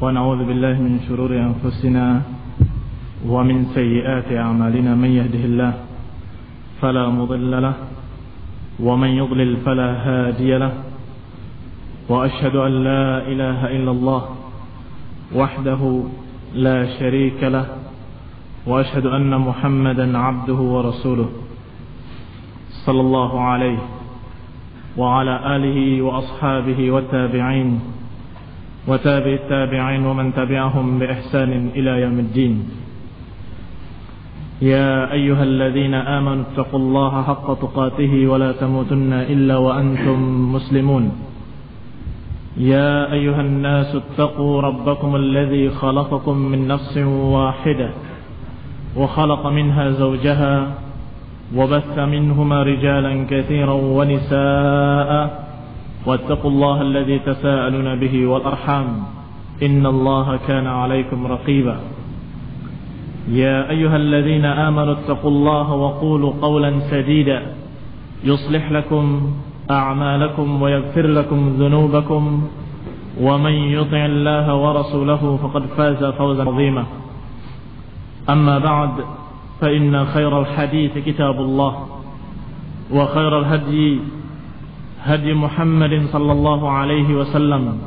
ونعوذ بالله من شرور أنفسنا ومن سيئات أعمالنا من يهده الله فلا مضل له ومن يضلل فلا هادي له وأشهد أن لا إله إلا الله وحده لا شريك له وأشهد أن محمدا عبده ورسوله صلى الله عليه وعلى آله وأصحابه والتابعين وتابع التابعين ومن تبعهم بإحسان إلى يوم الدين. يا أيها الذين آمنوا اتقوا الله حق تقاته ولا تموتن إلا وأنتم مسلمون. يا أيها الناس اتقوا ربكم الذي خلقكم من نفس واحدة وخلق منها زوجها وبث منهما رجالا كثيرا ونساء واتقوا الله الذي تساءلون به والأرحام إن الله كان عليكم رقيبا. يا أيها الذين آمنوا اتقوا الله وقولوا قولا سديدا. يصلح لكم أعمالكم ويغفر لكم ذنوبكم. ومن يطع الله ورسوله فقد فاز فوزا عظيما. أما بعد فإن خير الحديث كتاب الله وخير الهدي هدي محمد صلى الله عليه وسلم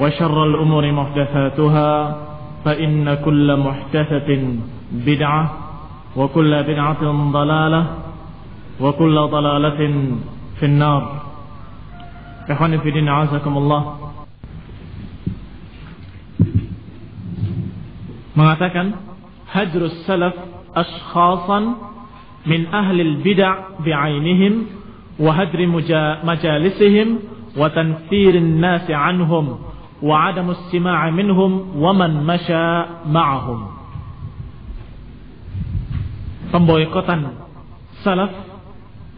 وشر الأمور محدثاتها فإن كل محدثة بدعة وكل بدعة ضلالة وكل ضلالة في النار. إخواني في دين عزكم الله. mengatakan hajrus salaf ashkhasan min ahli al-bid'ah bi'ainihim wa majalisihim wa tanfirin nasi anhum wa adamu istima'i minhum wa man masya ma'ahum. Pemboikotan salaf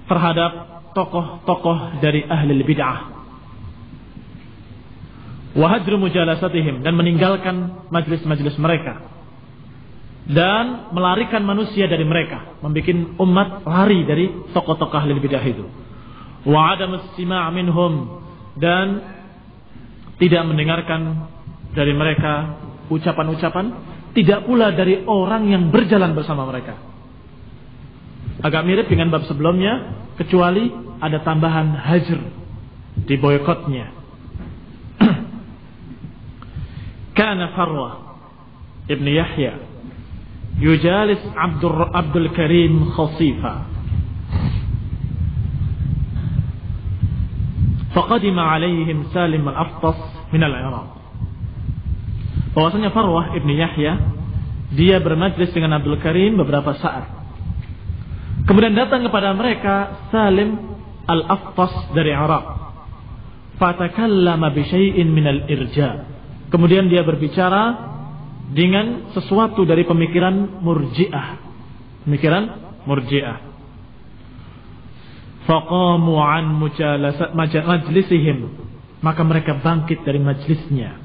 terhadap tokoh-tokoh dari ahli bid'ah. Wa hadru mujalasatihim dan meninggalkan majlis-majlis mereka. Dan melarikan manusia dari mereka. Membuat umat lari dari tokoh-tokoh ahli bidah itu wa adam istima' minhum dan tidak mendengarkan dari mereka ucapan-ucapan. Tidak pula dari orang yang berjalan bersama mereka. Agak mirip dengan bab sebelumnya kecuali ada tambahan hajr di boykotnya. Kana farwa ibn yahya yujalis abdul abdul karim khasifa فقدم عليهم سالم الأفطس من العراق Iraq. Bahwasanya Farwah ibni Yahya dia bermajlis dengan Abdul Karim beberapa saat. Kemudian datang kepada mereka Salim al-Aftas dari Arab. Fatakallama bi minal irja. Kemudian dia berbicara dengan sesuatu dari pemikiran murji'ah. Pemikiran murji'ah faqamu an majlisihim. Maka mereka bangkit dari majlisnya.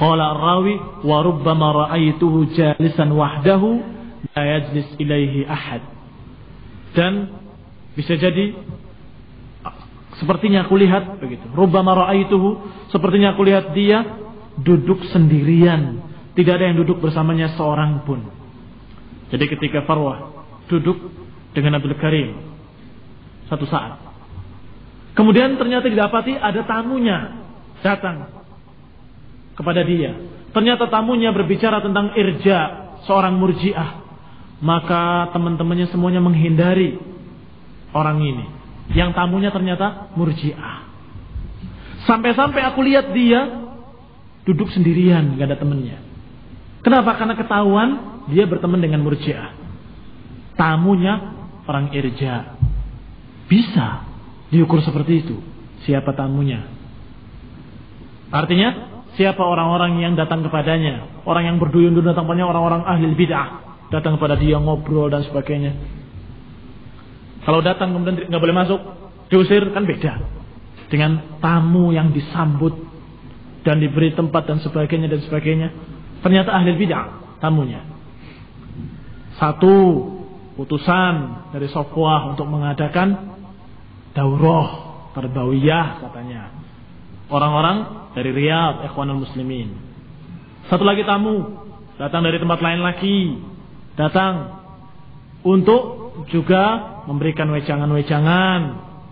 Qala rawi wa rubbama ra'aituhu jalisan wahdahu la yajlis ilaihi ahad. Dan bisa jadi sepertinya aku lihat begitu. Rubbama ra'aituhu sepertinya aku lihat dia duduk sendirian. Tidak ada yang duduk bersamanya seorang pun. Jadi ketika Farwah duduk dengan Abdul Karim satu saat. Kemudian ternyata didapati ada tamunya datang kepada dia. Ternyata tamunya berbicara tentang irja, seorang murjiah. Maka teman-temannya semuanya menghindari orang ini. Yang tamunya ternyata murjiah. Sampai-sampai aku lihat dia duduk sendirian, gak ada temannya. Kenapa? Karena ketahuan dia berteman dengan murjiah. Tamunya orang irja. Bisa diukur seperti itu. Siapa tamunya? Artinya, siapa orang-orang yang datang kepadanya? Orang yang berduyun-duyun datang kepadanya, orang-orang ahli bid'ah. Datang kepada dia, ngobrol dan sebagainya. Kalau datang kemudian nggak boleh masuk, diusir kan beda. Dengan tamu yang disambut dan diberi tempat dan sebagainya dan sebagainya. Ternyata ahli bid'ah tamunya. Satu putusan dari Sofwah untuk mengadakan daurah tarbawiyah katanya. Orang-orang dari Riyadh, Ikhwanul Muslimin. Satu lagi tamu datang dari tempat lain lagi, datang untuk juga memberikan wejangan-wejangan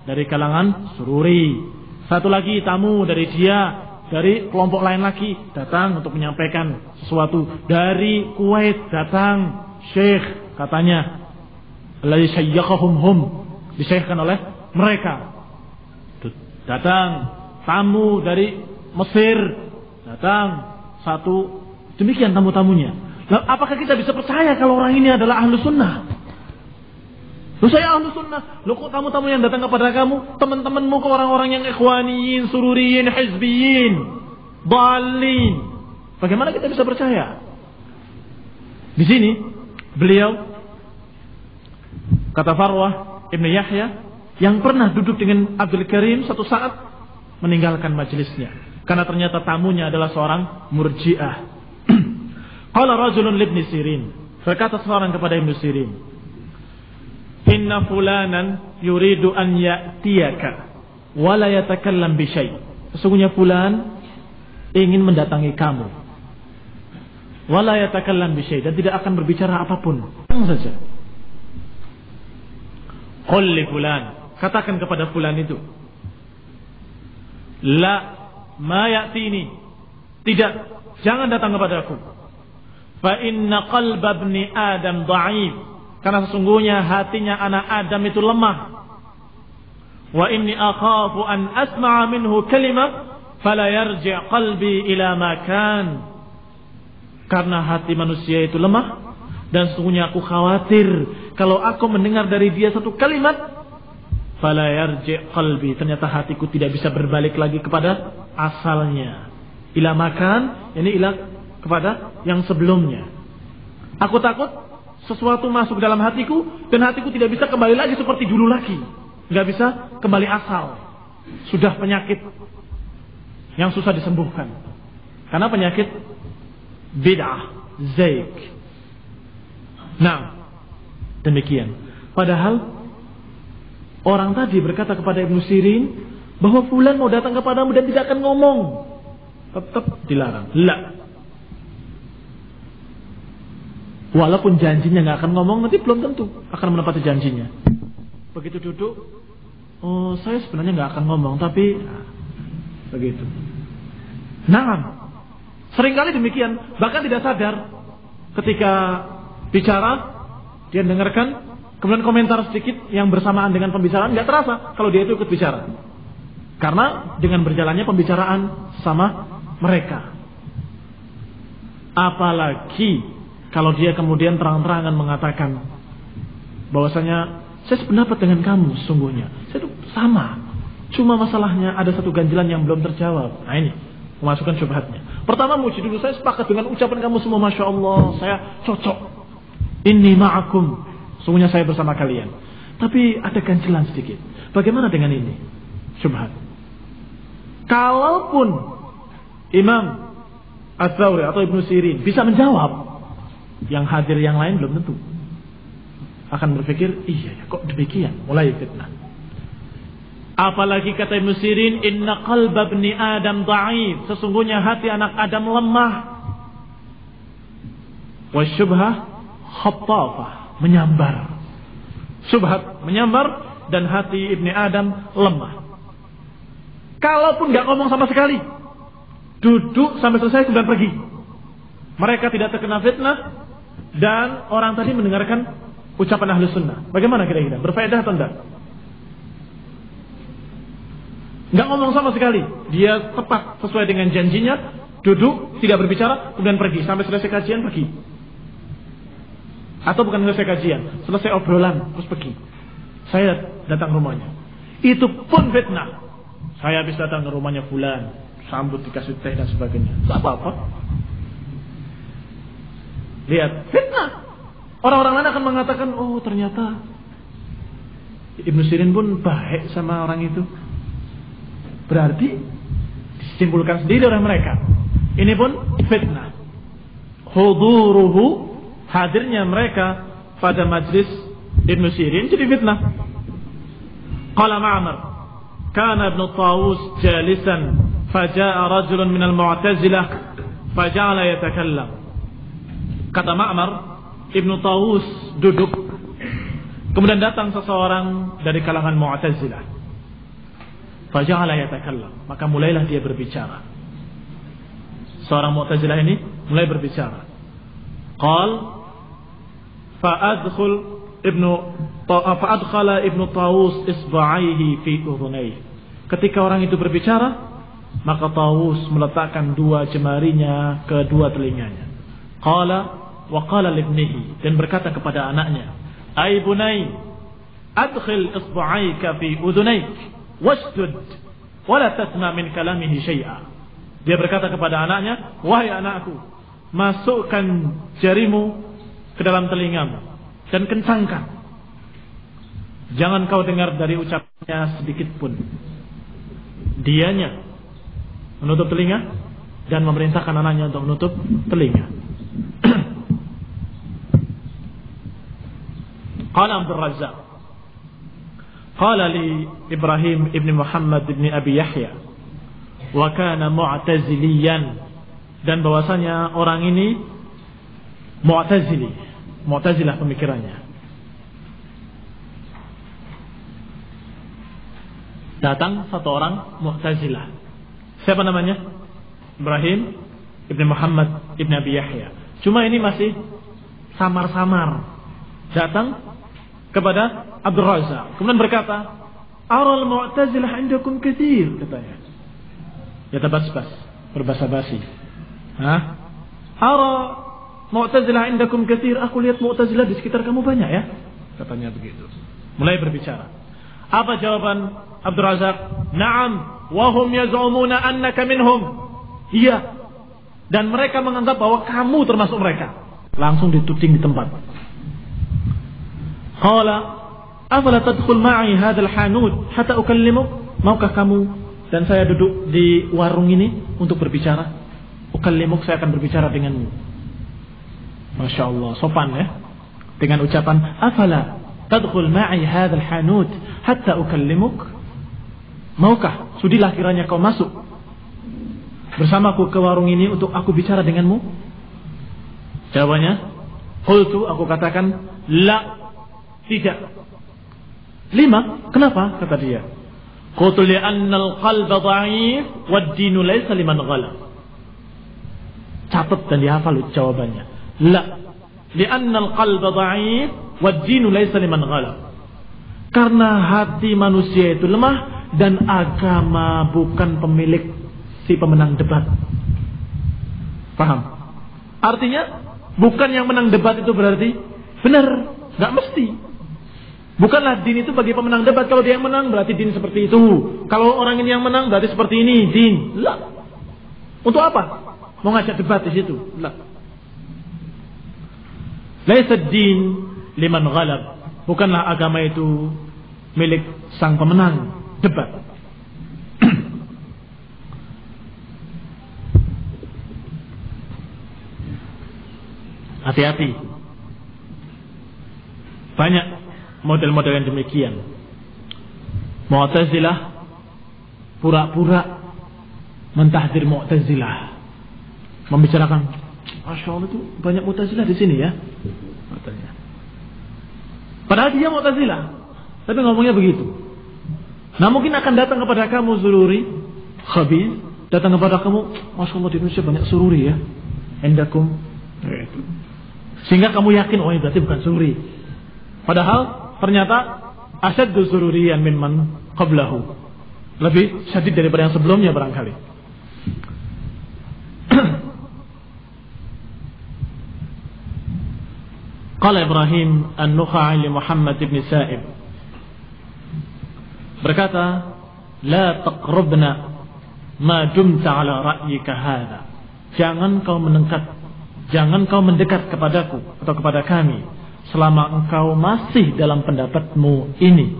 dari kalangan sururi. Satu lagi tamu dari dia dari kelompok lain lagi datang untuk menyampaikan sesuatu dari Kuwait datang syekh katanya alladzi syayyakahum hum disyekhkan oleh mereka datang tamu dari Mesir datang satu demikian tamu-tamunya Lalu apakah kita bisa percaya kalau orang ini adalah ahlu sunnah Loh saya ahlu sunnah. Loh kok tamu-tamu yang datang kepada kamu, teman-temanmu ke orang-orang yang ikhwaniyin, sururiyin, hizbiyin, balin. Bagaimana kita bisa percaya? Di sini beliau kata Farwah Ibn Yahya yang pernah duduk dengan Abdul Karim satu saat meninggalkan majelisnya karena ternyata tamunya adalah seorang murjiah. Qala rajulun libni Sirin. Berkata seorang kepada Ibnu Sirin, inna fulanan yuridu an ya'tiyaka wa la yatakallam bi syai. Sesungguhnya fulan ingin mendatangi kamu. Wa la yatakallam bi syai dan tidak akan berbicara apa pun. Tenang saja. Qul li fulan, katakan kepada fulan itu. La ma ya'tini. Tidak, jangan datang kepadaku. Fa inna qalba ibni Adam dha'if karena sesungguhnya hatinya anak Adam itu lemah. Wa inni akhafu an asma'a minhu kalimah fala yarji' qalbi ila makan. Karena hati manusia itu lemah dan sesungguhnya aku khawatir kalau aku mendengar dari dia satu kalimat fala yarji' qalbi ternyata hatiku tidak bisa berbalik lagi kepada asalnya. Ila makan ini ila kepada yang sebelumnya. Aku takut sesuatu masuk dalam hatiku dan hatiku tidak bisa kembali lagi seperti dulu lagi. Nggak bisa kembali asal. Sudah penyakit yang susah disembuhkan. Karena penyakit bid'ah, zaik. Nah, demikian. Padahal orang tadi berkata kepada Ibnu Sirin bahwa fulan mau datang kepadamu dan tidak akan ngomong. Tetap dilarang. La. Walaupun janjinya nggak akan ngomong, nanti belum tentu akan menepati janjinya. Begitu duduk, oh saya sebenarnya nggak akan ngomong, tapi nah, begitu. Nah, sering kali demikian, bahkan tidak sadar ketika bicara dia dengarkan, kemudian komentar sedikit yang bersamaan dengan pembicaraan nggak terasa kalau dia itu ikut bicara. Karena dengan berjalannya pembicaraan sama mereka. Apalagi kalau dia kemudian terang-terangan mengatakan bahwasanya saya sependapat dengan kamu sesungguhnya. Saya itu sama. Cuma masalahnya ada satu ganjilan yang belum terjawab. Nah ini memasukkan syubhatnya. Pertama muji dulu saya sepakat dengan ucapan kamu semua Masya Allah. Saya cocok. Ini ma'akum. Sungguhnya saya bersama kalian. Tapi ada ganjilan sedikit. Bagaimana dengan ini? Syubhat. Kalaupun Imam Az-Zawri atau Ibnu Sirin bisa menjawab yang hadir yang lain belum tentu akan berpikir iya ya kok demikian mulai fitnah apalagi kata Ibnu Sirin inna qalba ibni adam dhaif sesungguhnya hati anak Adam lemah wa syubhah khattafah menyambar subhat menyambar dan hati ibni Adam lemah kalaupun nggak ngomong sama sekali duduk sampai selesai kemudian pergi mereka tidak terkena fitnah dan orang tadi mendengarkan ucapan ahli sunnah. Bagaimana kira-kira? Berfaedah atau enggak? Enggak ngomong sama sekali. Dia tepat sesuai dengan janjinya, duduk, tidak berbicara, kemudian pergi. Sampai selesai kajian, pergi. Atau bukan selesai kajian, selesai obrolan, terus pergi. Saya datang rumahnya. Itu pun fitnah. Saya habis datang ke rumahnya bulan, sambut dikasih teh dan sebagainya. Tak apa-apa. Lihat, fitnah. Orang-orang lain akan mengatakan, oh ternyata Ibnu Sirin pun baik sama orang itu. Berarti disimpulkan sendiri oleh mereka. Ini pun fitnah. Huduruhu hadirnya mereka pada majlis Ibnu Sirin jadi fitnah. Qala Ma'mar, kana Ibnu Tawus jalisan faja'a rajulun minal Mu'tazilah Faja'ala yatakallam. Kata Ma'mar, Ibnu Tawus duduk. Kemudian datang seseorang dari kalangan Mu'tazilah. Faja'ala yatakallam. Maka mulailah dia berbicara. Seorang Mu'tazilah ini mulai berbicara. Qal fa'adkhul ibnu fa'adkhala ibnu Tawus isba'aihi fi udhunayhi. Ketika orang itu berbicara, maka Tawus meletakkan dua jemarinya ke dua telinganya. Qala wa qala libnihi dan berkata kepada anaknya, "Ai bunai, adkhil isbu'aika fi udhunaik wasjud wa la tasma min kalamihi syai'a." Dia berkata kepada anaknya, "Wahai anakku, masukkan jarimu ke dalam telingamu dan kencangkan. Jangan kau dengar dari ucapannya sedikit pun." Dianya menutup telinga dan memerintahkan anaknya untuk menutup telinga. Qala Abdul Razzaq Qala li Ibrahim ibn Muhammad ibn Abi Yahya wa kana mu'taziliyan dan bahwasanya orang ini mu'tazili mu'tazilah pemikirannya datang satu orang mu'tazilah Siapa namanya? Ibrahim Ibn Muhammad Ibn Abi Yahya. Cuma ini masih samar-samar. Datang kepada Abdul Razak. Kemudian berkata, Aral mu'tazilah indakum kathir. Katanya. Ya tabas-bas. Berbahasa basi. Hah? Ara mu'tazilah indakum kathir. Aku lihat mu'tazilah di sekitar kamu banyak ya. Katanya begitu. Mulai berbicara. Apa jawaban Abdul Razak? Naam wahum yaz'umuna annaka minhum. Iya. Dan mereka menganggap bahwa kamu termasuk mereka. Langsung dituding di tempat. Qala, "Afala tadkhul ma'i hadzal hanut hatta ukallimuk?" Maukah kamu dan saya duduk di warung ini untuk berbicara? Ukallimuk saya akan berbicara denganmu. Masya Allah, sopan ya. Dengan ucapan, "Afala tadkhul ma'i hadzal hanut hatta ukallimuk?" Maukah? Sudilah kiranya kau masuk bersamaku ke warung ini untuk aku bicara denganmu? Jawabannya, Qultu aku katakan, La, tidak. Lima, kenapa? Kata dia. Qultu li'anna al-qalba dha'if wa dinu laysa liman ghala. Catat dan dihafal jawabannya. La, li'anna al-qalba dha'if wa dinu laysa liman ghala. Karena hati manusia itu lemah dan agama bukan pemilik si pemenang debat. Paham? Artinya bukan yang menang debat itu berarti benar, nggak mesti. Bukanlah din itu bagi pemenang debat kalau dia yang menang berarti din seperti itu. Kalau orang ini yang menang berarti seperti ini din. Lah. Untuk apa? Mau ngajak debat di situ? Lah. Laisa din liman ghalab. Bukanlah agama itu milik sang pemenang debat. Hati-hati. Banyak model-model yang demikian. Mu'tazilah pura-pura mentahdir Mu'tazilah. Membicarakan, Masya Allah itu banyak Mu'tazilah di sini ya. Padahal dia Mu'tazilah. Tapi ngomongnya begitu. Nah mungkin akan datang kepada kamu sururi, khabis, datang kepada kamu, masya Allah di Indonesia banyak sururi ya, endakum, sehingga kamu yakin oh ini berarti bukan sururi. Padahal ternyata asyaddu sururiyan minman qablahu. Lebih syadid daripada yang sebelumnya barangkali. Qala Ibrahim An-Nukhai li Muhammad ibn Sa'ib berkata, "La taqrubna ma dumta ala ra'yika hadha." Jangan kau mendekat, jangan kau mendekat kepadaku atau kepada kami selama engkau masih dalam pendapatmu ini.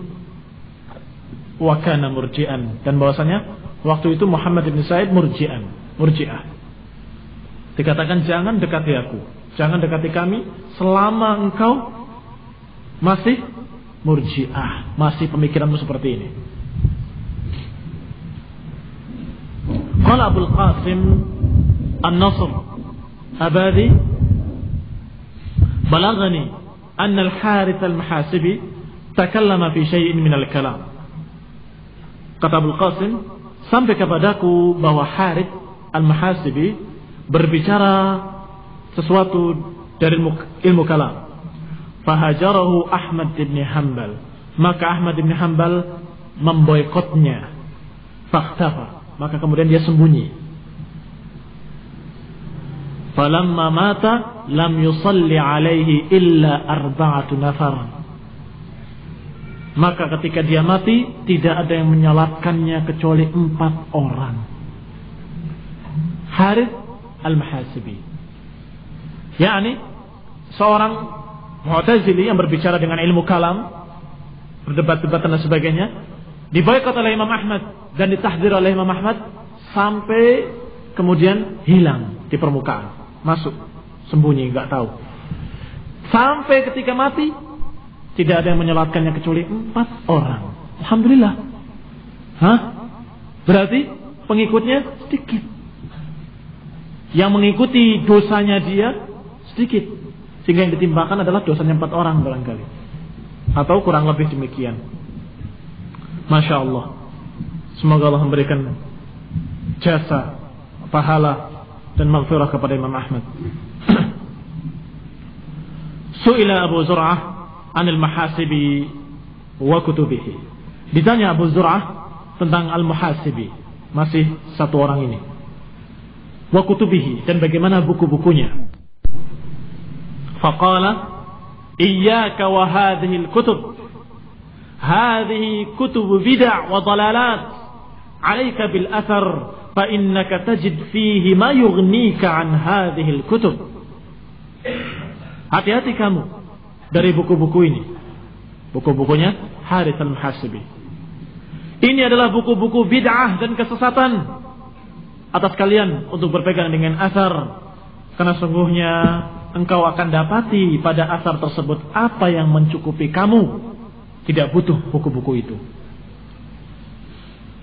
Wa kana murji'an dan bahwasanya waktu itu Muhammad bin Said murji'an, murji'ah. Dikatakan jangan dekati aku, jangan dekati kami selama engkau masih murjiah. Masih pemikiranmu seperti ini. Qala Abdul Qasim An-Nasr Abadi balagani anna al-Harith al-Muhasibi takallama fi syai'in min al-kalam kata Abdul Qasim sampai kepadaku bahwa Harith al-Muhasibi berbicara sesuatu dari ilmu kalam. Fahajarahu Ahmad bin Hanbal. Maka Ahmad bin Hanbal memboikotnya. Faktafa maka kemudian dia sembunyi. Falamma mata lam yusalli alaihi illa arba'atu nafar. Maka ketika dia mati tidak ada yang menyalatkannya kecuali empat orang. Harith al-Mahasibi yakni seorang Mu'tazili yang berbicara dengan ilmu kalam berdebat-debat dan sebagainya diboykot oleh Imam Ahmad dan ditahdir oleh Imam Ahmad sampai kemudian hilang di permukaan. Masuk sembunyi nggak tahu. Sampai ketika mati tidak ada yang menyolatkannya kecuali empat orang. Alhamdulillah. Hah? Berarti pengikutnya sedikit. Yang mengikuti dosanya dia sedikit sehingga yang ditimbangkan adalah dosanya empat orang barangkali atau kurang lebih demikian Masya Allah Semoga Allah memberikan jasa pahala dan maghfirah kepada Imam Ahmad. Su'ila Abu Zur'ah anil mahasibi wa kutubihi. Ditanya Abu Zur'ah tentang al-muhasibi. Masih satu orang ini. Wa kutubihi dan bagaimana buku-bukunya. Faqala iyyaka wa hadhihi al-kutub. Hadhihi kutub bid'ah wa dalalat. Alaika bil athar فإنك تجد فيه ما يغنيك عن هذه الكتب hati-hati kamu dari buku-buku ini buku-bukunya Harith al-Muhasibi ini adalah buku-buku bid'ah dan kesesatan atas kalian untuk berpegang dengan asar karena sungguhnya engkau akan dapati pada asar tersebut apa yang mencukupi kamu. Tidak butuh buku-buku itu.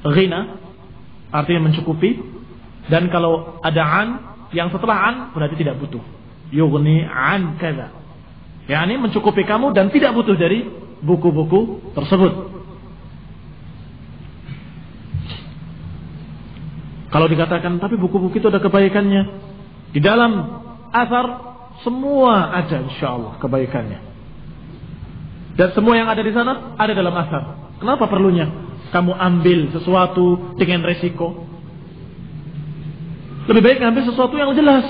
Ghina artinya mencukupi. Dan kalau ada an yang setelah an berarti tidak butuh. Yughni an kada yakni mencukupi kamu dan tidak butuh dari buku-buku tersebut. Kalau dikatakan tapi buku-buku itu ada kebaikannya. Di dalam asar semua ada insyaallah kebaikannya dan semua yang ada di sana ada dalam asar kenapa perlunya kamu ambil sesuatu dengan resiko. Lebih baik ambil sesuatu yang jelas.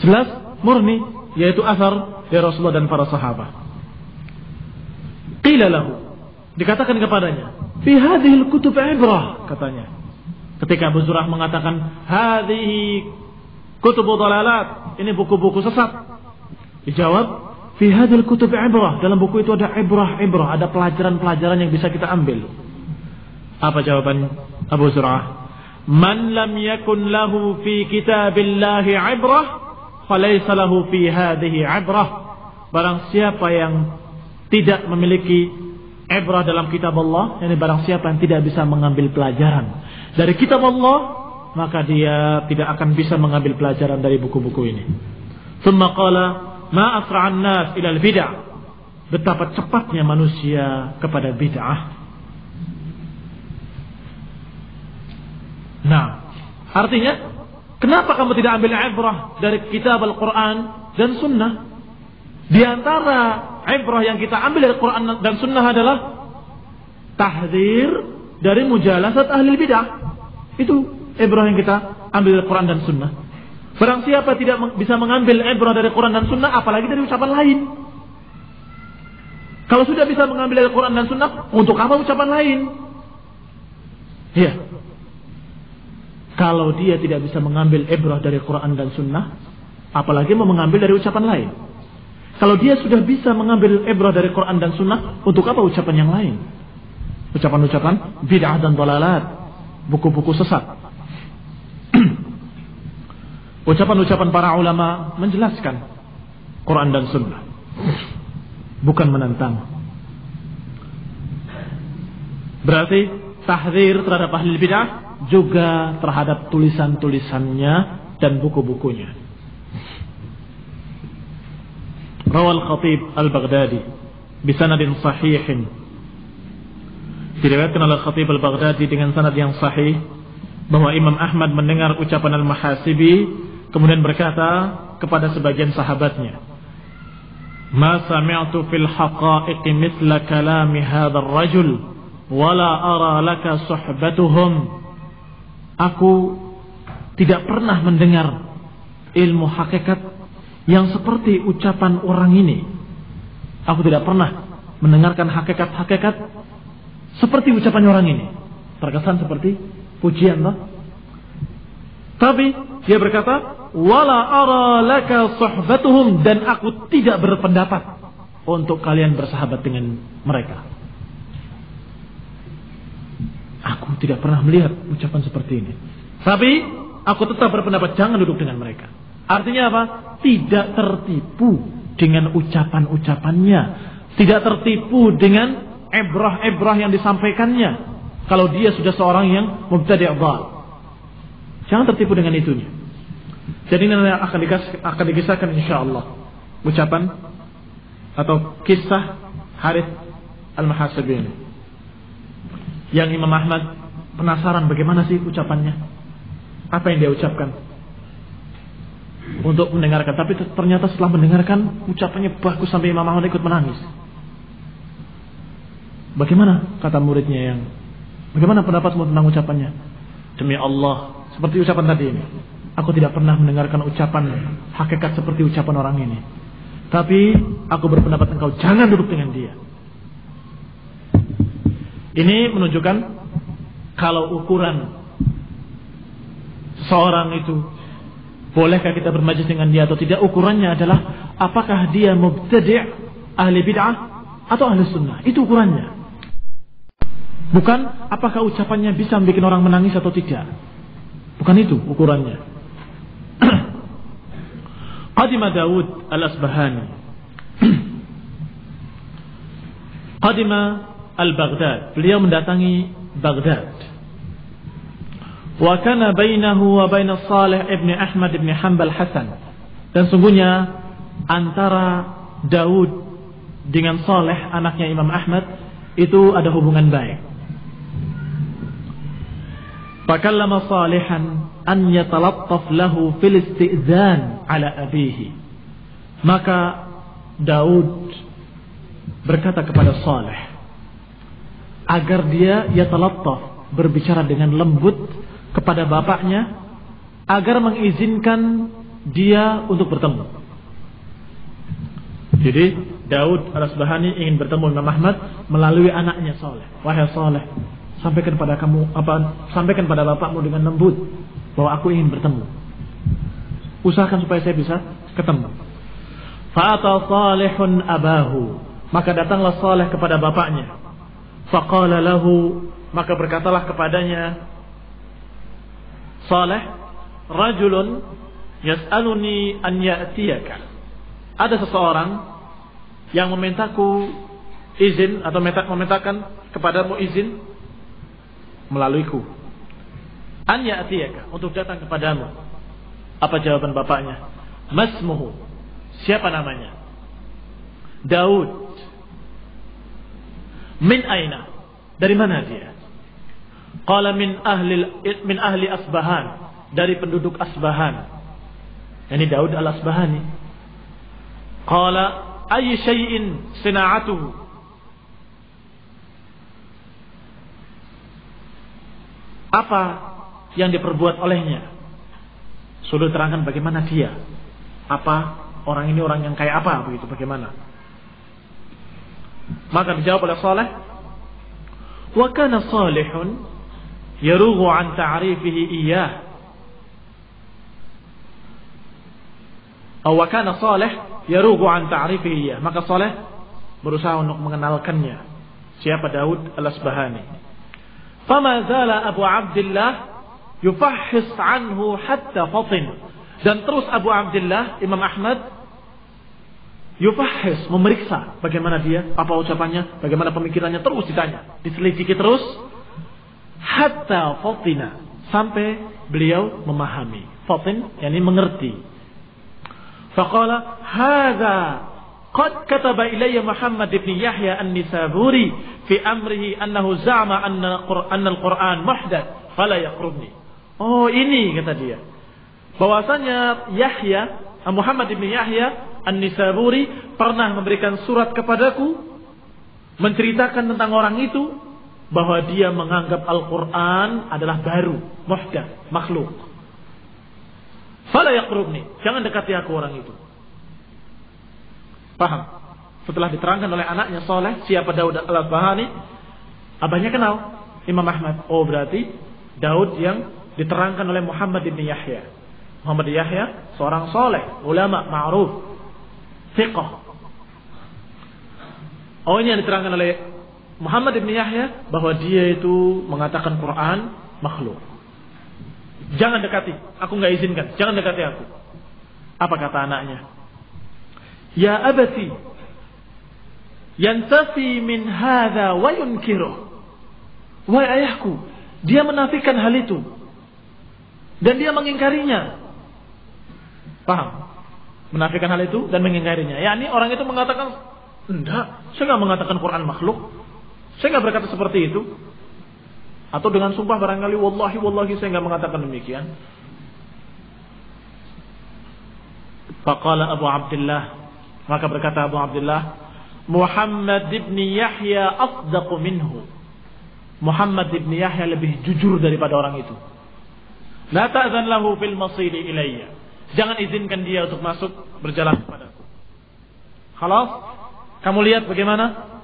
Jelas, murni, yaitu asar dari Rasulullah dan para sahabat. Qila lahu, dikatakan kepadanya, fi hadhil kutub ibrah, katanya. Ketika Abu Zurah mengatakan, hadhihi kutub dalalat, ini buku-buku sesat. Dijawab, Fi hadil kutub ibrah. Dalam buku itu ada ibrah-ibrah. Ada pelajaran-pelajaran yang bisa kita ambil. Apa jawaban Abu Zur'ah? Man lam yakun lahu fi kitabillahi ibrah. Falaysa lahu fi hadihi ibrah. Barang siapa yang tidak memiliki ibrah dalam kitab Allah. Yani barang siapa yang tidak bisa mengambil pelajaran. Dari kitab Allah. Maka dia tidak akan bisa mengambil pelajaran dari buku-buku ini. Thumma qala ma asra'an nas ilal bid'ah. Betapa cepatnya manusia kepada bid'ah. Nah, artinya kenapa kamu tidak ambil ibrah dari kitab Al-Qur'an dan sunnah? Di antara ibrah yang kita ambil dari Quran dan sunnah adalah tahdir dari mujalasat ahli bidah. Itu ibrah yang kita ambil dari Quran dan sunnah. Barang siapa tidak bisa mengambil ibrah dari Quran dan Sunnah, apalagi dari ucapan lain. Kalau sudah bisa mengambil dari Quran dan Sunnah, untuk apa ucapan lain? Ya. Kalau dia tidak bisa mengambil ibrah dari Quran dan Sunnah, apalagi mau mengambil dari ucapan lain. Kalau dia sudah bisa mengambil ibrah dari Quran dan Sunnah, untuk apa ucapan yang lain? Ucapan-ucapan bid'ah dan dalalat, buku-buku sesat. Ucapan-ucapan para ulama menjelaskan Quran dan Sunnah. Bukan menentang. Berarti tahdir terhadap ahli bidah juga terhadap tulisan-tulisannya dan buku-bukunya. Rawal Khatib Al-Baghdadi bisanadin sahihin. Diriwayatkan oleh Khatib Al-Baghdadi dengan sanad yang sahih bahwa Imam Ahmad mendengar ucapan Al-Mahasibi kemudian berkata kepada sebagian sahabatnya, "Ma sami'tu fil haqa'iqi mithla kalami hadzal rajul wala ara laka suhbatuhum." Aku tidak pernah mendengar ilmu hakikat yang seperti ucapan orang ini. Aku tidak pernah mendengarkan hakikat-hakikat seperti ucapan orang ini. Terkesan seperti pujian loh. Tapi dia berkata, "Wala ara laka suhbatuhum" dan aku tidak berpendapat untuk kalian bersahabat dengan mereka. Aku tidak pernah melihat ucapan seperti ini. Tapi aku tetap berpendapat jangan duduk dengan mereka. Artinya apa? Tidak tertipu dengan ucapan-ucapannya. Tidak tertipu dengan ebrah-ebrah yang disampaikannya. Kalau dia sudah seorang yang mubtadi' dhal. Jangan tertipu dengan itunya. Jadi ini akan akan dikisahkan insyaallah ucapan atau kisah Harith Al-Mahasibi ini yang Imam Ahmad penasaran bagaimana sih ucapannya. Apa yang dia ucapkan? Untuk mendengarkan. Tapi ternyata setelah mendengarkan ucapannya bagus sampai Imam Ahmad ikut menangis. Bagaimana kata muridnya yang Bagaimana pendapatmu tentang ucapannya? Demi Allah, seperti ucapan tadi ini. Aku tidak pernah mendengarkan ucapan hakikat seperti ucapan orang ini. Tapi aku berpendapat engkau jangan duduk dengan dia. Ini menunjukkan kalau ukuran seorang itu bolehkah kita bermajlis dengan dia atau tidak ukurannya adalah apakah dia mubtadi' ahli bid'ah atau ahli sunnah itu ukurannya bukan apakah ucapannya bisa membuat orang menangis atau tidak bukan itu ukurannya Qadima Dawud al-Asbahani Qadima al-Baghdad. Beliau mendatangi Baghdad. Wa kana bainahu wa bain Salih ibn. Dan antara Daud dengan Saleh anaknya Imam Ahmad itu ada hubungan baik. Fakallama Salihan an yatalattaf lahu fil istizan ala abihi. Maka Daud berkata kepada Saleh, agar dia ya talattaf berbicara dengan lembut kepada bapaknya agar mengizinkan dia untuk bertemu. Jadi Daud al-Asbahani ingin bertemu Imam Ahmad melalui anaknya Saleh. Wahai Saleh, sampaikan pada kamu apa sampaikan pada bapakmu dengan lembut bahwa aku ingin bertemu. Usahakan supaya saya bisa ketemu. Fa'ata Salihun abahu. Maka datanglah Saleh kepada bapaknya. Faqala lahu maka berkatalah kepadanya Saleh rajulun yas'aluni an ya'tiyaka ada seseorang yang memintaku izin atau memintakan kepadamu izin melaluiku an ya'tiyaka untuk datang kepadamu apa jawaban bapaknya masmuhu siapa namanya Daud Min aina? Dari mana dia? Qala min ahli min ahli Asbahan, dari penduduk Asbahan. Ini Daud al-Asbahani. Qala ay syai'in sina'atuhu? Apa yang diperbuat olehnya? Sudah terangkan bagaimana dia. Apa orang ini orang yang kayak apa begitu bagaimana? Maka dijawab oleh Saleh, "Wa kana Salihun yarughu an ta'rifihi iyyah." Atau kana Salih yarughu an ta'rifihi iyyah. Maka Saleh berusaha untuk mengenalkannya. Siapa Daud Al-Asbahani. Fama zala Abu Abdullah yufahhis anhu hatta fatin. Dan terus Abu Abdullah Imam Ahmad Yufahis, memeriksa bagaimana dia, apa ucapannya, bagaimana pemikirannya, terus ditanya. Diselidiki terus. Hatta fatina. Sampai beliau memahami. Fatin yakni mengerti. Faqala hadza qad kataba ilayya Muhammad ibn Yahya An-Nisaburi fi amrihi annahu za'ama anna anna al-Qur'an muhdath fala yaqrubni. Oh, ini kata dia. Bahwasanya Yahya Muhammad ibn Yahya An-Nisaburi pernah memberikan surat kepadaku menceritakan tentang orang itu bahwa dia menganggap Al-Quran adalah baru, muhdath, makhluk. Fala yaqrubni. Jangan dekati aku orang itu. Paham? Setelah diterangkan oleh anaknya Soleh, siapa Daud al-Bahani, abahnya kenal Imam Ahmad. Oh berarti Daud yang diterangkan oleh Muhammad bin Yahya. Muhammad bin Yahya seorang soleh, ulama, ma'ruf, fiqh. Oh ini yang diterangkan oleh Muhammad bin Yahya bahwa dia itu mengatakan Quran makhluk. Jangan dekati, aku nggak izinkan. Jangan dekati aku. Apa kata anaknya? Ya abati, yantafi min hadha wa yunkiruh. Wahai ayahku, dia menafikan hal itu. Dan dia mengingkarinya. Paham? Menafikan hal itu dan mengingkarinya. Ya, ini orang itu mengatakan, enggak, saya nggak mengatakan Quran makhluk. Saya nggak berkata seperti itu. Atau dengan sumpah barangkali wallahi wallahi saya nggak mengatakan demikian. Faqala Abu Abdullah maka berkata Abu Abdullah Muhammad ibn Yahya afdaqu minhu. Muhammad ibn Yahya lebih jujur daripada orang itu. La ta'zan lahu fil masiri ilayya. Jangan izinkan dia untuk masuk berjalan kepadaku. Khalas? Kamu lihat bagaimana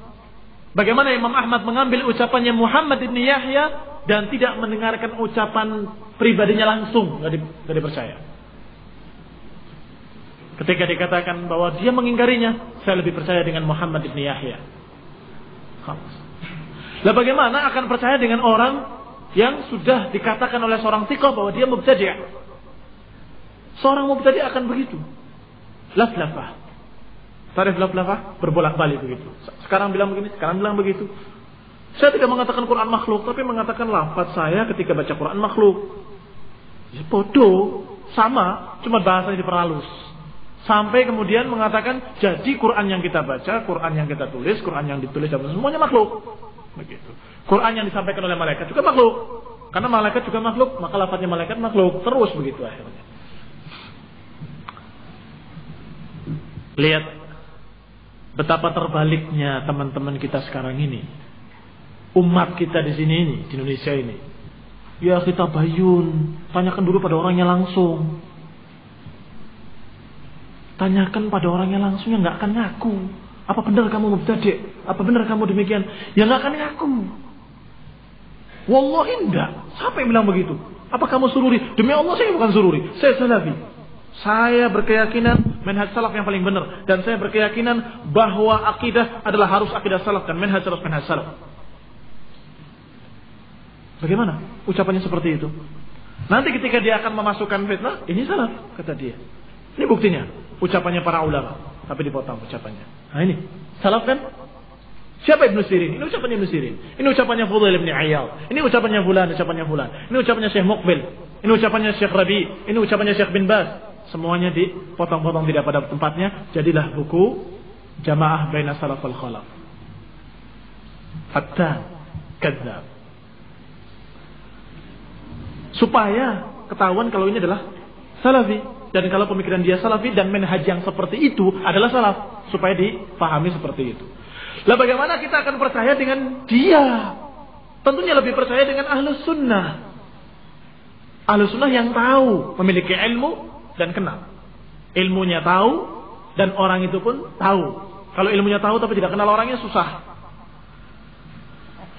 Bagaimana Imam Ahmad mengambil ucapannya Muhammad bin Yahya dan tidak mendengarkan ucapan pribadinya langsung, nggak dipercaya. Ketika dikatakan bahwa dia mengingkarinya, saya lebih percaya dengan Muhammad bin Yahya. Lah bagaimana akan percaya dengan orang yang sudah dikatakan oleh seorang tikoh bahwa dia mubtadi'? Seorang mubtadi' akan begitu. Laf-lafah. Tarif laf-lafah berbolak-balik begitu. Sekarang bilang begini, sekarang bilang begitu. Saya tidak mengatakan Quran makhluk, tapi mengatakan lafaz saya ketika baca Quran makhluk. Ya, bodoh, sama, cuma bahasanya diperhalus. Sampai kemudian mengatakan, jadi Quran yang kita baca, Quran yang kita tulis, Quran yang ditulis, semuanya makhluk. Begitu. Quran yang disampaikan oleh malaikat juga makhluk. Karena malaikat juga makhluk, maka lafaznya malaikat makhluk. Terus begitu akhirnya. Lihat Betapa terbaliknya teman-teman kita sekarang ini. Umat kita di sini ini, di Indonesia ini. Ya kita bayun, tanyakan dulu pada orangnya langsung. Tanyakan pada orangnya langsung yang nggak akan ngaku. Apa benar kamu mubtadi'? Apa benar kamu demikian? Ya nggak akan ngaku. Wallahi enggak. Siapa yang bilang begitu? Apa kamu sururi? Demi Allah saya bukan sururi. Saya salafi. Saya berkeyakinan manhaj salaf yang paling benar dan saya berkeyakinan bahwa akidah adalah harus akidah salaf dan manhaj harus manhaj salaf. Bagaimana ucapannya seperti itu? Nanti ketika dia akan memasukkan fitnah, ini salaf kata dia. Ini buktinya, ucapannya para ulama, tapi dipotong ucapannya. Nah ini, salaf kan? Siapa Ibnu Sirin? Ini ucapannya Ibnu Sirin. Ini ucapannya Fudail bin Iyal. Ini ucapannya Fulan, ucapannya Fulan. Ini ucapannya Syekh Muqbil. Ini ucapannya Syekh Rabi. Ini ucapannya Syekh bin Bas semuanya dipotong-potong tidak pada tempatnya, jadilah buku Jamaah Baina Salaf wal Khalaf. Hatta kadzab. Supaya ketahuan kalau ini adalah salafi dan kalau pemikiran dia salafi dan manhaj yang seperti itu adalah salaf supaya dipahami seperti itu. Lah bagaimana kita akan percaya dengan dia? Tentunya lebih percaya dengan ahlus sunnah. Ahlus sunnah yang tahu, memiliki ilmu, dan kenal. Ilmunya tahu dan orang itu pun tahu. Kalau ilmunya tahu tapi tidak kenal orangnya susah.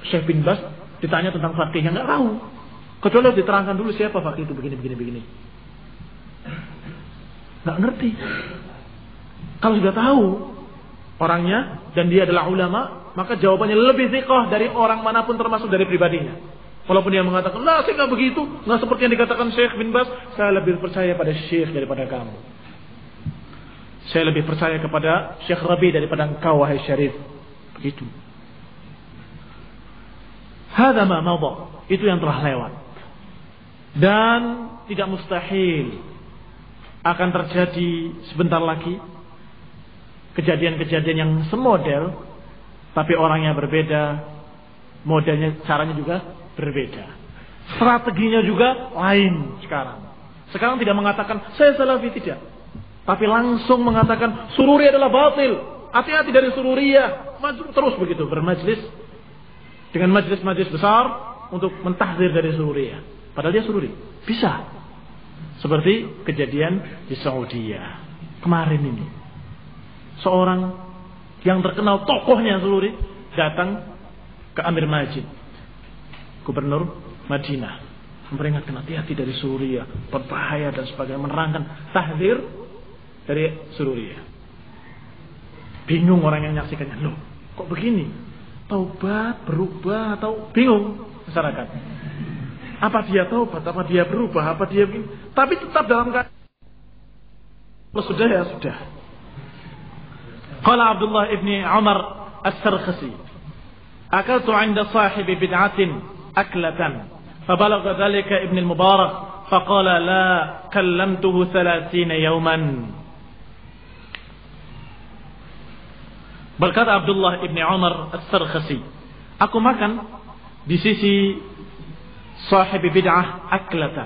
Syekh bin Bas ditanya tentang fakih yang nggak tahu. Kecuali diterangkan dulu siapa fakih itu begini begini begini. Nggak ngerti. Kalau sudah tahu orangnya dan dia adalah ulama, maka jawabannya lebih zikoh dari orang mana pun termasuk dari pribadinya. Walaupun dia mengatakan, lah saya nggak begitu, nggak seperti yang dikatakan Syekh bin Bas, saya lebih percaya pada Syekh daripada kamu. Saya lebih percaya kepada Syekh Rabi daripada engkau wahai Syarif. Begitu. Hada ma Itu yang telah lewat. Dan tidak mustahil akan terjadi sebentar lagi kejadian-kejadian yang semodel tapi orangnya berbeda modelnya caranya juga berbeda. Strateginya juga lain sekarang. Sekarang tidak mengatakan saya salafi tidak. Tapi langsung mengatakan sururi adalah batil. Hati-hati dari sururiyah. Terus begitu bermajlis dengan majlis-majlis besar untuk mentahdir dari sururiyah. Padahal dia sururi. Bisa. Seperti kejadian di Saudi kemarin ini. Seorang yang terkenal tokohnya seluruh datang ke Amir Majid, gubernur Madinah, memperingatkan hati-hati dari Suriah, berbahaya dan sebagainya, menerangkan tahdir dari Suriah. Bingung orang yang menyaksikannya, loh kok begini? Taubat, berubah, atau bingung masyarakat. Apa dia taubat, apa dia berubah, apa dia begini. Tapi tetap dalam keadaan. Sudah ya sudah. قال عبد الله Umar عمر السرخسي أكلت عند صاحب bid'atin أكلة فبلغ ذلك ابن مبارك فقال لا كلمته ثلاثين 30 yawman. عبد الله ibni عمر السرخسي أكل aku makan صاحب sisi أكلة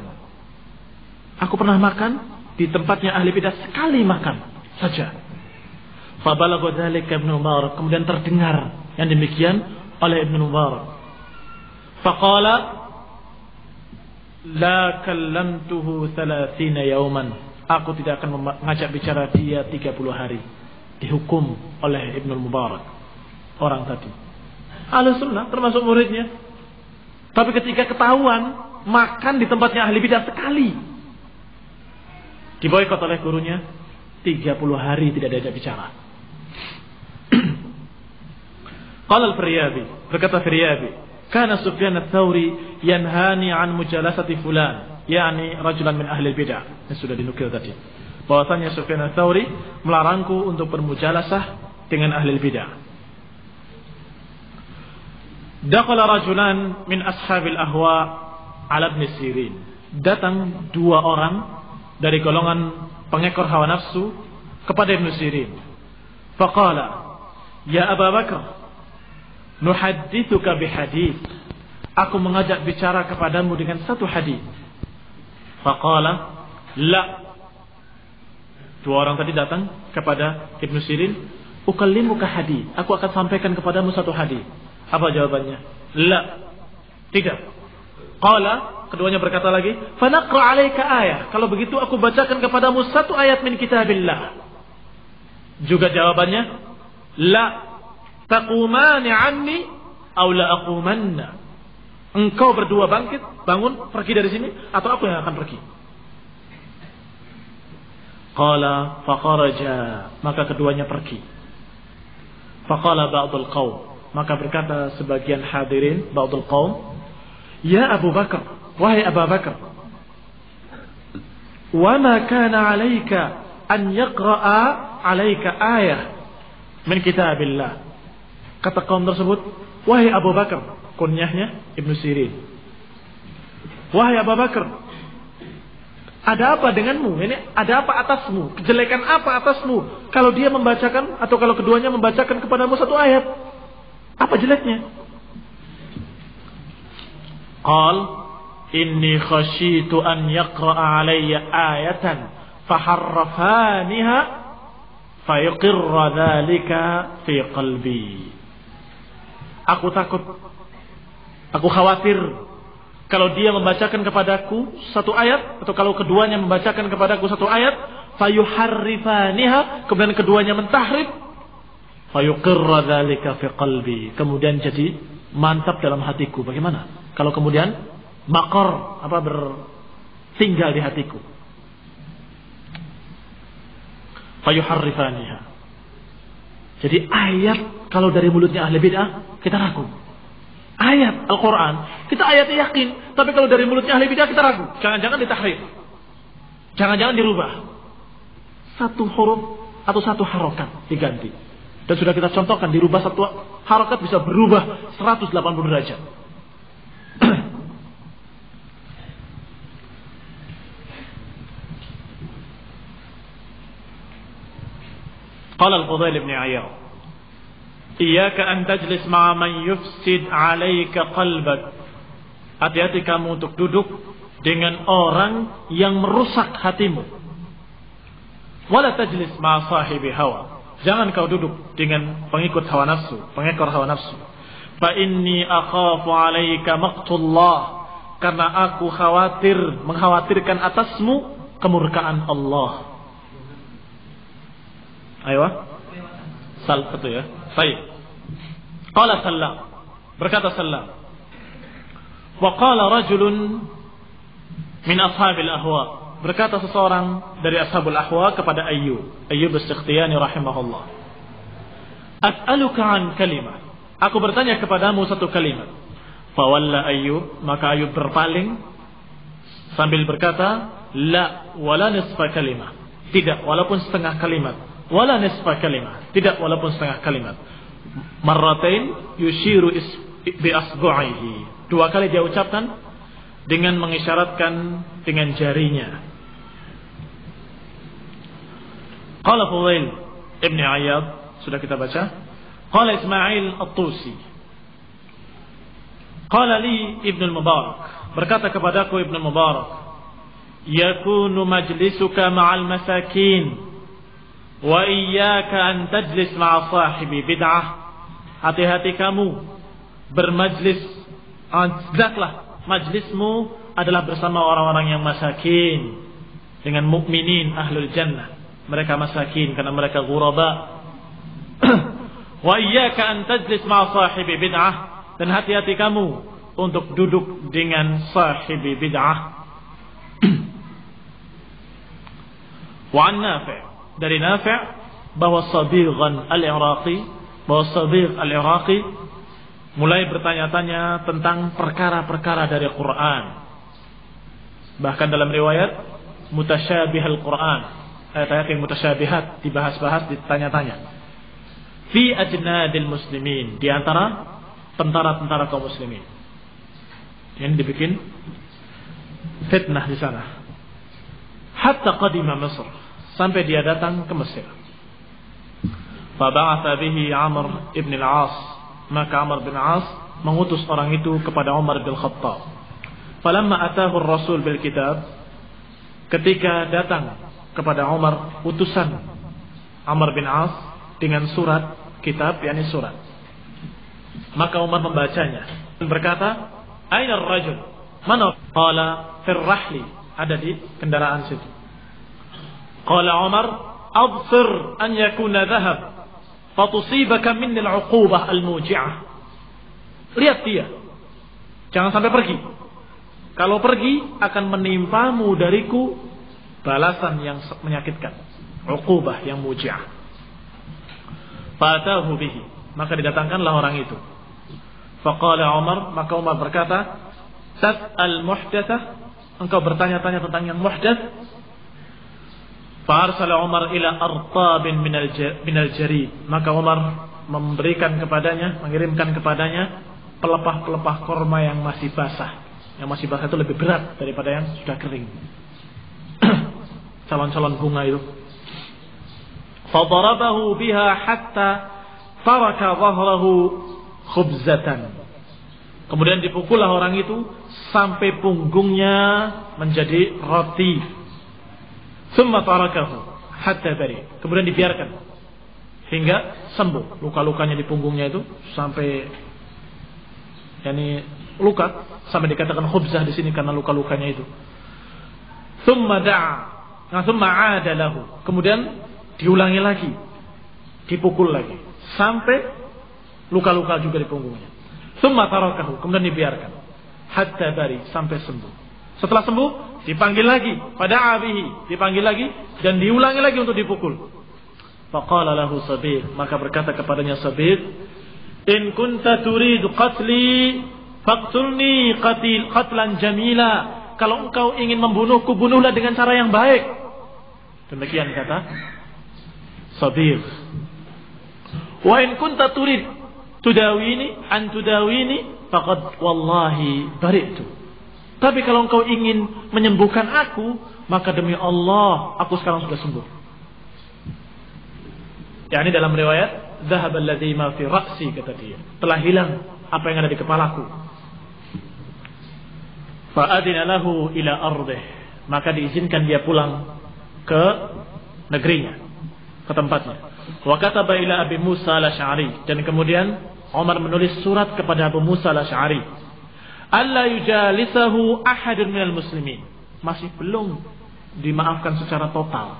أكو pernah makan di tempatnya ahli bid'ah sekali makan saja. Fabalagha dzalika Ibnu Mubarak, kemudian terdengar yang demikian oleh Ibnu Mubarak. Faqala la kallamtuhu 30 yauman. Aku tidak akan mengajak bicara dia 30 hari. Dihukum oleh Ibnu Mubarak. Orang tadi. Ahlu sunnah termasuk muridnya tapi ketika ketahuan makan di tempatnya ahli bidah sekali. Diboykot oleh gurunya 30 hari tidak diajak bicara. Qala al-Firyabi, berkata Firyabi, "Kana Sufyan ats-Tsauri yanhani an mujalasati fulan." yakni rajulan min ahli bidah. Ini sudah dinukil tadi. Bahwasanya Sufyan ats-Tsauri melarangku untuk bermujalasah dengan ahli bidah. Dakhala rajulan min ashabil ahwa ala ibn Sirin. Datang dua orang dari golongan pengekor hawa nafsu kepada Ibn Sirin. Faqala, "Ya Abu Bakar, nuhaddithuka bihadith. Aku mengajak bicara kepadamu dengan satu hadis. Faqala, "La." Dua orang tadi datang kepada Ibn Sirin, "Ukallimuka hadis. Aku akan sampaikan kepadamu satu hadis." Apa jawabannya? La. Tidak. Qala, keduanya berkata lagi, "Fanaqra 'alaika ayah." Kalau begitu aku bacakan kepadamu satu ayat min kitabillah. Juga jawabannya, "La taqumani 'anni aw la aqumanna." Engkau berdua bangkit, bangun, pergi dari sini atau aku yang akan pergi? Qala faqaraja, maka keduanya pergi. Faqala ba'dul qaum, maka berkata sebagian hadirin, ba'dul qaum, Ya Abu Bakar, wahai Abu Bakar, wa ma kana 'alaika an yaqra'a 'alaika ayah min kitabillah. Kata kaum tersebut, wahai Abu Bakar, kunyahnya Ibnu Sirin. Wahai Abu Bakar, ada apa denganmu? Ini ada apa atasmu? Kejelekan apa atasmu? Kalau dia membacakan atau kalau keduanya membacakan kepadamu satu ayat. Apa jeleknya? Qal inni khashitu an yaqra'a alayya ayatan faharrafaniha fayuqirra dhalika fi qalbi. Aku takut aku khawatir kalau dia membacakan kepadaku satu ayat atau kalau keduanya membacakan kepadaku satu ayat fayuharrifaniha kemudian keduanya mentahrif Fayuqirra dzalika fi qalbi. Kemudian jadi mantap dalam hatiku. Bagaimana? Kalau kemudian makor apa bertinggal di hatiku. Fayuharrifaniha. Jadi ayat kalau dari mulutnya ahli bid'ah kita ragu. Ayat Al-Quran, kita ayatnya yakin. Tapi kalau dari mulutnya ahli bidah kita ragu. Jangan-jangan ditahrir. Jangan-jangan dirubah. Satu huruf atau satu harokat diganti. Dan sudah kita contohkan dirubah satu harokat bisa berubah 180 derajat. قال الفضيل ibn عياض Iyaka an tajlis ma'a man yufsid 'alaika qalbak Hati-hati kamu untuk duduk dengan orang yang merusak hatimu. Wala tajlis ma'a sahibi hawa. Jangan kau duduk dengan pengikut hawa nafsu, pengekor hawa nafsu. Fa inni akhafu 'alaika maqtullah. Karena aku khawatir, mengkhawatirkan atasmu kemurkaan Allah. Ayo. Sal itu ya. Baik. Qala sallam. Berkata sallam. Wa qala rajulun min ashabil ahwa. Berkata seseorang dari ashabul ahwa kepada Ayyub. Ayyub as-Sikhtiyani rahimahullah. As'aluka an kalimah. Aku bertanya kepadamu satu kalimat. Fawalla Ayyub. Maka Ayyub berpaling. Sambil berkata. La wala nisfa kalimah. Tidak, walaupun setengah kalimat wala nisfa kalimah, tidak walaupun setengah kalimat. Marratain yushiru bi asbu'ihi. Dua kali dia ucapkan dengan mengisyaratkan dengan jarinya. Qala Fudail Ibn Ayyad sudah kita baca. Qala Ismail At-Tusi. Qala li Ibn Mubarak berkata kepadaku Ibn Mubarak, "Yakunu majlisuka ma'al masakin." Wa iyyaka an tajlis ma'a sahibi bid'ah. Hati-hati kamu bermajlis. Hendaklah majlismu adalah bersama orang-orang yang masakin dengan mukminin ahlul jannah. Mereka masakin karena mereka ghuraba. Wa iyyaka an tajlis ma'a sahibi bid'ah dan hati-hati kamu untuk duduk dengan sahibi bid'ah. An Nafi' dari Nafi' bahwa Sabighan al-Iraqi bahwa Sabigh al-Iraqi mulai bertanya-tanya tentang perkara-perkara dari Quran. Bahkan dalam riwayat mutasyabih al-Quran, ayat-ayat yang mutasyabihat dibahas-bahas, ditanya-tanya. Fi ajnadil muslimin, di antara tentara-tentara kaum muslimin. Yang dibikin fitnah di sana. Hatta qadima Mesir sampai dia datang ke Mesir. Faba'atha bihi Amr ibn al-As. Maka Amr bin As mengutus orang itu kepada Umar bin Khattab. Falamma atahu Rasul bil kitab, ketika datang kepada Umar utusan Amr bin As dengan surat kitab yakni surat. Maka Umar membacanya dan berkata, "Aina ar-rajul?" Mana? Qala fir rahli, ada di kendaraan situ. قال Umar, "Absir an yakuna ذهب fatusibaka من العقوبة الموجعة al-muji'ah." Lihat dia. Jangan sampai pergi. Kalau pergi akan menimpamu dariku balasan yang menyakitkan, uqubah yang muji'ah. Fatahu bihi, maka didatangkanlah orang itu. Faqala Umar, maka Umar berkata, "Tas'al muhdatsah?" Engkau bertanya-tanya tentang yang muhdats? Farsala Umar ila artabin minal jari. Maka Umar memberikan kepadanya, mengirimkan kepadanya pelepah-pelepah korma yang masih basah. Yang masih basah itu lebih berat daripada yang sudah kering. Calon-calon bunga itu. Fadarabahu biha hatta taraka zahrahu khubzatan. Kemudian dipukullah orang itu sampai punggungnya menjadi roti Thumma tarakahu hatta bari. Kemudian dibiarkan hingga sembuh luka-lukanya di punggungnya itu sampai yakni luka sampai dikatakan khubzah di sini karena luka-lukanya itu. Thumma da'a, nah thumma 'ada lahu. Kemudian diulangi lagi, dipukul lagi sampai luka-luka juga di punggungnya. Thumma tarakahu, kemudian dibiarkan hatta bari sampai sembuh. Setelah sembuh, dipanggil lagi pada abihi, dipanggil lagi dan diulangi lagi untuk dipukul. Faqala lahu Sabir, maka berkata kepadanya Sabir, "In kunta turidu qatli, faqtulni qatil qatlan jamila." Kalau engkau ingin membunuhku, bunuhlah dengan cara yang baik. Demikian kata Sabir. Wa in kunta turid tudawini an tudawini faqad wallahi bari'tu. Tapi kalau engkau ingin menyembuhkan aku, maka demi Allah, aku sekarang sudah sembuh. yakni dalam riwayat dhahaba alladhi ma fi ra'si kata dia. Telah hilang apa yang ada di kepalaku. Fa adina lahu ila ardih. Maka diizinkan dia pulang ke negerinya ke tempatnya. Wa kataba ila abi Musa al-Asy'ari. Dan kemudian Umar menulis surat kepada Abu Musa al-Asy'ari alla yujalisahu ahadun minal muslimin masih belum dimaafkan secara total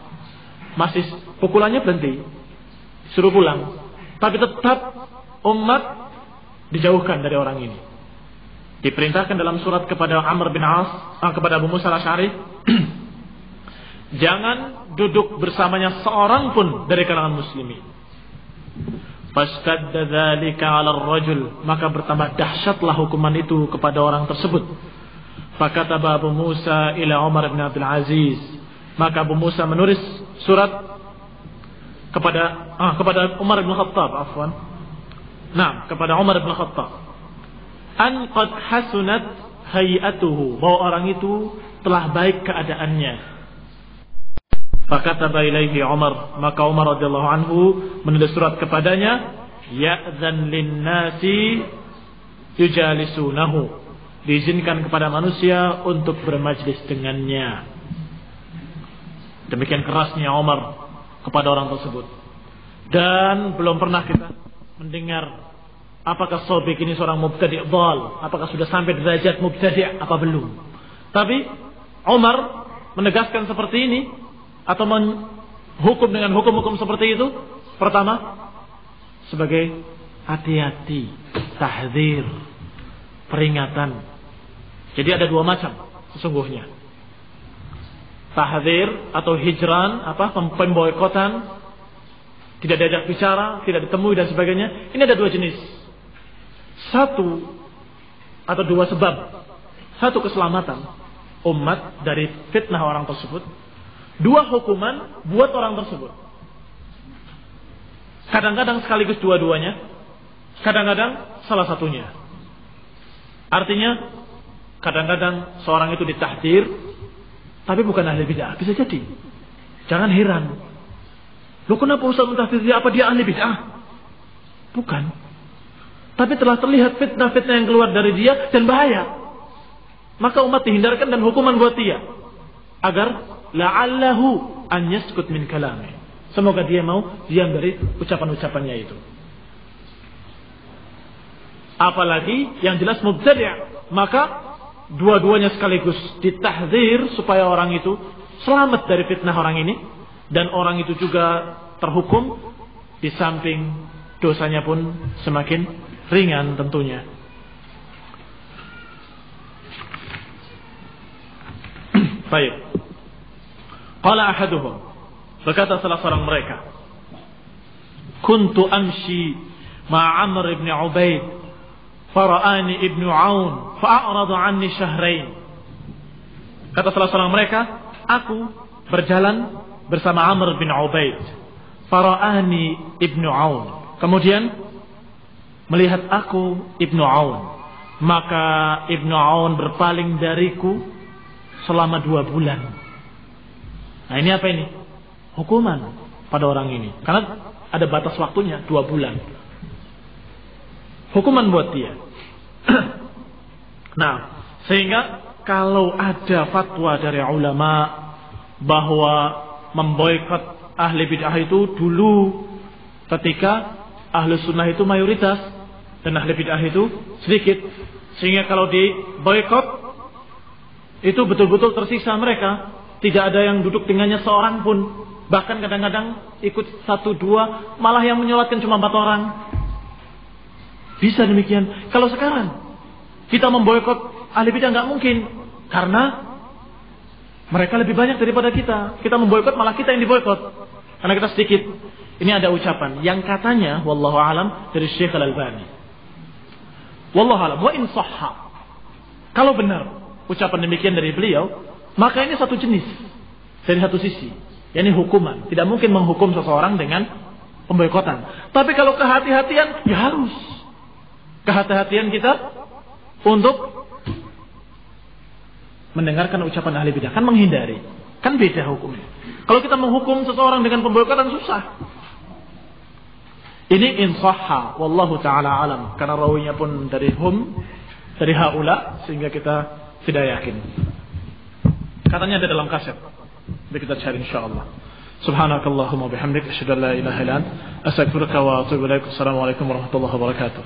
masih pukulannya berhenti suruh pulang. Tapi tetap umat dijauhkan dari orang ini. Diperintahkan dalam surat kepada Amr bin As, ah, kepada Abu Musa al-Ash'ari, jangan duduk bersamanya seorang pun dari kalangan muslimin. Fastadda dzalika 'ala rajul maka bertambah dahsyatlah hukuman itu kepada orang tersebut. Fakataba Abu Musa ila Umar bin Abdul Aziz. Maka Abu Musa menulis surat kepada ah, kepada Umar bin Khattab afwan. Nah, kepada Umar bin Khattab. An qad hasunat hayatuhu bahwa orang itu telah baik keadaannya. Fakataba ilaihi Umar, maka Umar radhiyallahu anhu menulis surat kepadanya, ya'zan lin-nasi yujalisunahu. Diizinkan kepada manusia untuk bermajlis dengannya. Demikian kerasnya Umar kepada orang tersebut. Dan belum pernah kita mendengar apakah Sobik ini seorang mubtadi' dhal, apakah sudah sampai derajat mubtadi' apa belum. Tapi Umar menegaskan seperti ini atau menghukum dengan hukum-hukum seperti itu pertama sebagai hati-hati, tahzir, peringatan. Jadi ada dua macam sesungguhnya tahdir atau hijran, apa pemboikotan, tidak diajak bicara, tidak ditemui dan sebagainya. Ini ada dua jenis. Satu atau dua sebab. Satu keselamatan umat dari fitnah orang tersebut. Dua hukuman buat orang tersebut. Kadang-kadang sekaligus dua-duanya. Kadang-kadang salah satunya. Artinya kadang-kadang seorang itu ditahdir tapi bukan ahli bid'ah. Bisa jadi. Jangan heran. Lu kenapa Ustaz mentafsir dia apa dia ahli bid'ah? Bukan. Tapi telah terlihat fitnah-fitnah yang keluar dari dia dan bahaya. Maka umat dihindarkan dan hukuman buat dia. Agar la'allahu an yaskut min kalami. Semoga dia mau diam dari ucapan-ucapannya itu. Apalagi yang jelas mubtadi' maka dua-duanya sekaligus ditahdir supaya orang itu selamat dari fitnah orang ini dan orang itu juga terhukum di samping dosanya pun semakin ringan tentunya. Baik. Qala ahaduhum berkata salah seorang mereka Kuntu amshi ma Amr ibn Ubaid Fara'ani ibnu Aun fa'aradu anni syahrain. Kata salah seorang mereka, aku berjalan bersama Amr bin Ubaid. Fara'ani ibnu Aun. Kemudian melihat aku ibnu Aun. Maka ibnu Aun berpaling dariku selama dua bulan. Nah ini apa ini? Hukuman pada orang ini. Karena ada batas waktunya dua bulan. Hukuman buat dia. nah, sehingga kalau ada fatwa dari ulama bahwa memboikot ahli bid'ah itu dulu ketika ahli sunnah itu mayoritas dan ahli bid'ah itu sedikit sehingga kalau diboikot itu betul-betul tersisa mereka tidak ada yang duduk dengannya seorang pun bahkan kadang-kadang ikut satu dua malah yang menyolatkan cuma empat orang bisa demikian. Kalau sekarang kita memboikot ahli bidah nggak mungkin karena mereka lebih banyak daripada kita. Kita memboikot malah kita yang diboikot karena kita sedikit. Ini ada ucapan yang katanya wallahu alam dari Syekh Al-Albani. Wallahu alam wa in sahha. Kalau benar ucapan demikian dari beliau, maka ini satu jenis dari satu sisi. Ini hukuman. Tidak mungkin menghukum seseorang dengan pemboikotan. Tapi kalau kehati-hatian, ya harus kehati-hatian kita untuk mendengarkan ucapan ahli bidah kan menghindari kan beda hukumnya kalau kita menghukum seseorang dengan pemboikotan susah Ini insahha wallahu taala alam karena rawinya pun dari hum dari haula sehingga kita tidak yakin. Katanya ada dalam kaset. Jadi kita cari insyaallah. Subhanakallahumma bihamdik asyhadu an la ilaha astaghfiruka wa. Assalamualaikum warahmatullahi wabarakatuh.